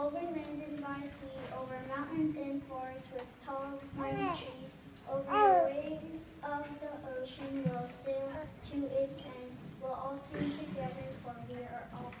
over land and by sea, over mountains and forests with tall pine oh. trees, over the oh. waves of the ocean, we'll sail to its end. We'll all sing together, for we are all